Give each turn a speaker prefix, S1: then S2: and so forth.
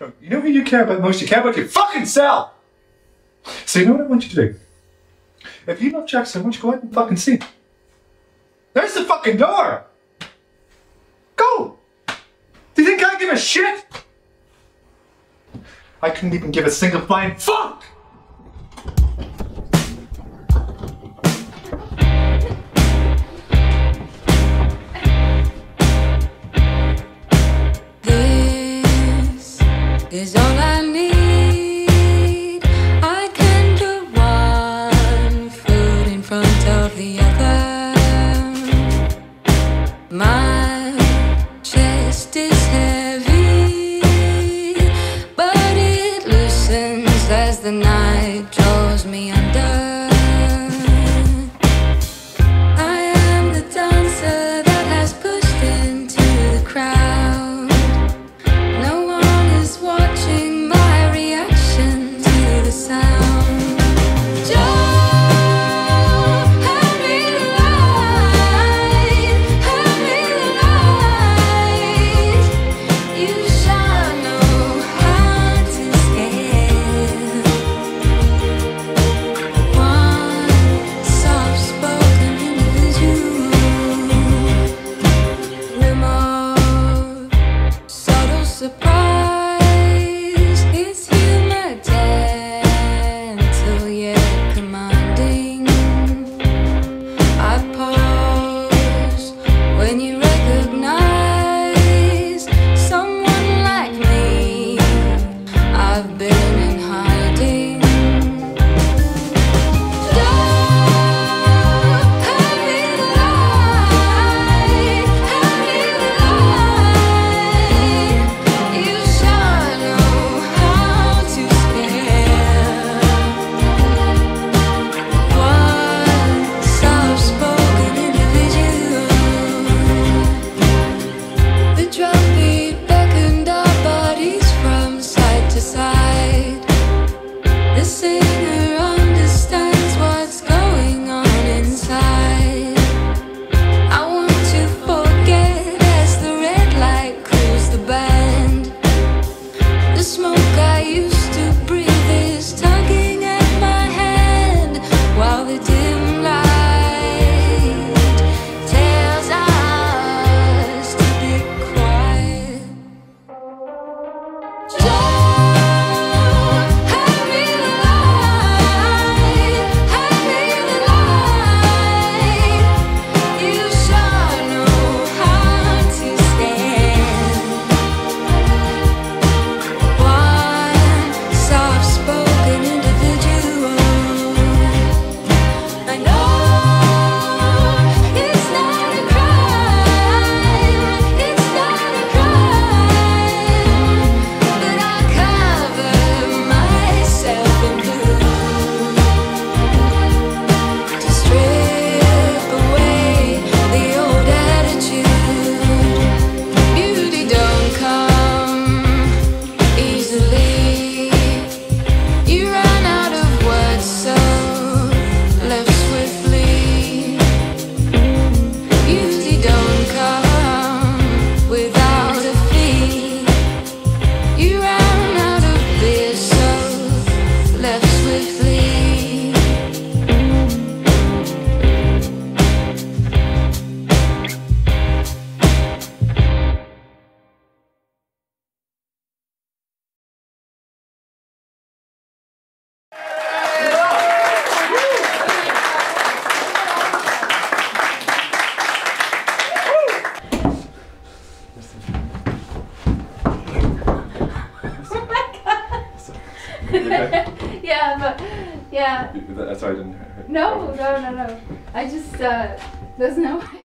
S1: You know who you care about most? You care about your fucking self! So you know what I want you to do? If you love Jackson, why don't you go out and fucking see him? There's the fucking door! Go! Do you think I give a shit? I couldn't even give a single flying fuck!
S2: me.
S3: yeah, but yeah.
S1: That's why I didn't.
S3: No, no, no, no. I just uh, there's no.